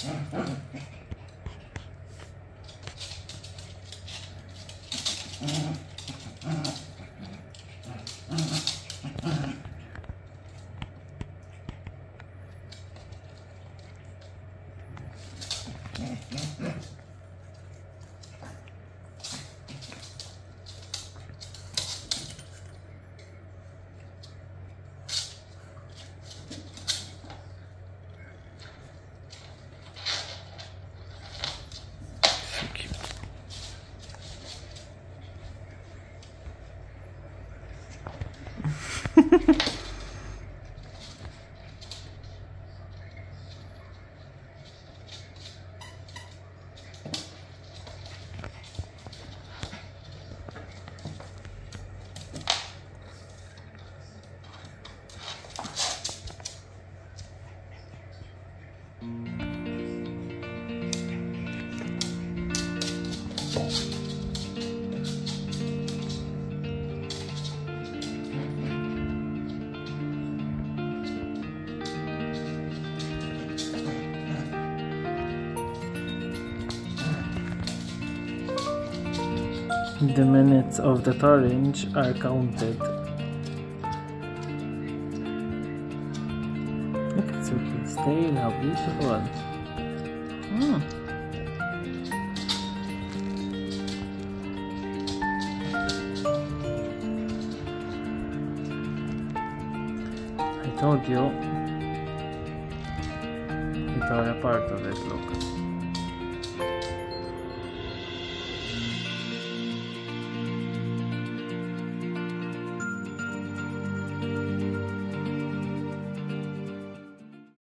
So The minutes of the challenge are counted. Look at Suki's tail, how beautiful. Mm. Told you. It's all a part of this look.